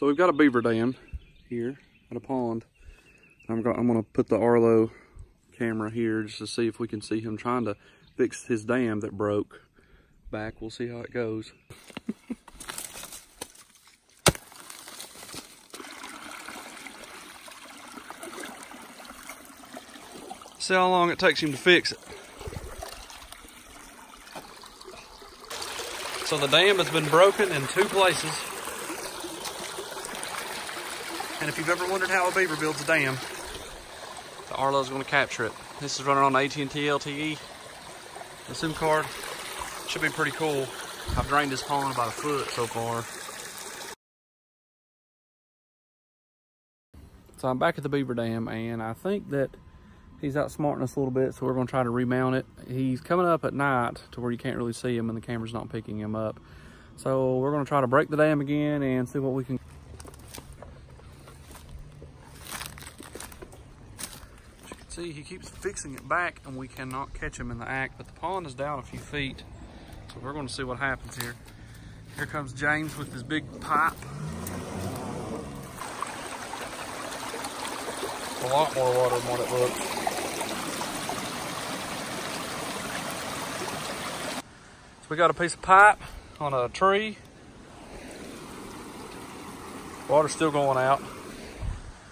So we've got a beaver dam here at a pond. I'm, go I'm gonna put the Arlo camera here just to see if we can see him trying to fix his dam that broke. Back, we'll see how it goes. see how long it takes him to fix it. So the dam has been broken in two places. And if you've ever wondered how a beaver builds a dam, the Arlo's going to capture it. This is running on AT&T LTE. The SIM card should be pretty cool. I've drained this pond about a foot so far. So I'm back at the beaver dam and I think that he's outsmarting us a little bit so we're going to try to remount it. He's coming up at night to where you can't really see him and the camera's not picking him up. So we're going to try to break the dam again and see what we can see he keeps fixing it back and we cannot catch him in the act, but the pond is down a few feet. So we're gonna see what happens here. Here comes James with his big pipe. A lot more water than what it looks. So we got a piece of pipe on a tree. Water's still going out.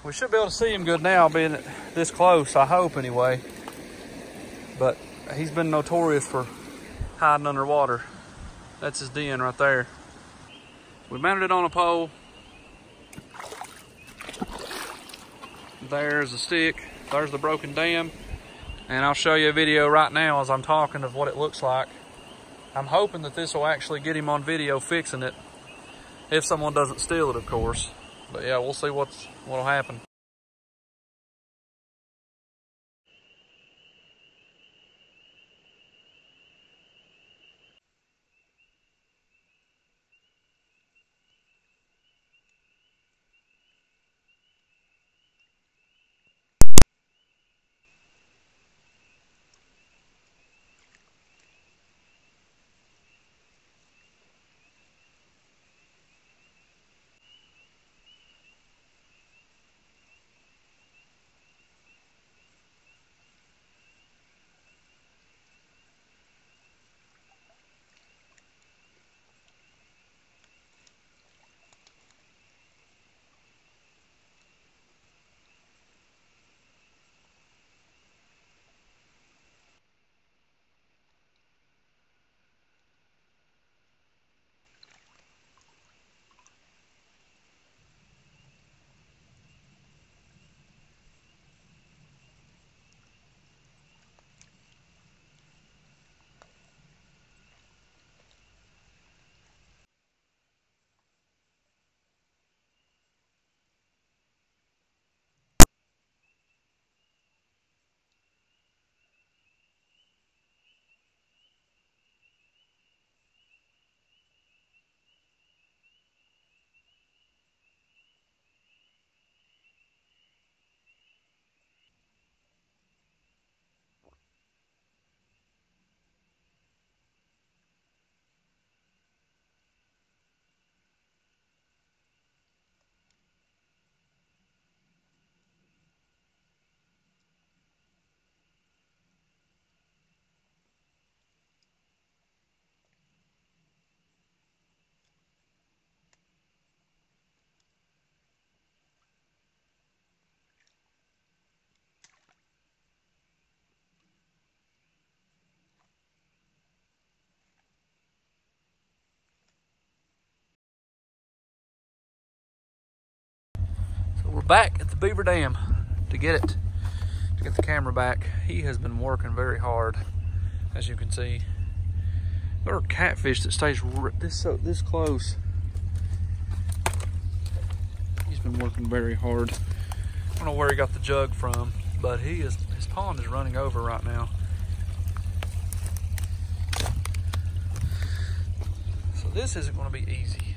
We should be able to see him good now, being this close, I hope anyway. But he's been notorious for hiding underwater. That's his den right there. We mounted it on a pole. There's a stick. There's the broken dam. And I'll show you a video right now as I'm talking of what it looks like. I'm hoping that this will actually get him on video fixing it. If someone doesn't steal it, of course. But yeah, we'll see what's what'll happen. Back at the Beaver Dam to get it, to get the camera back. He has been working very hard, as you can see. There are catfish that stays this so this close. He's been working very hard. I don't know where he got the jug from, but he is his pond is running over right now. So this isn't going to be easy.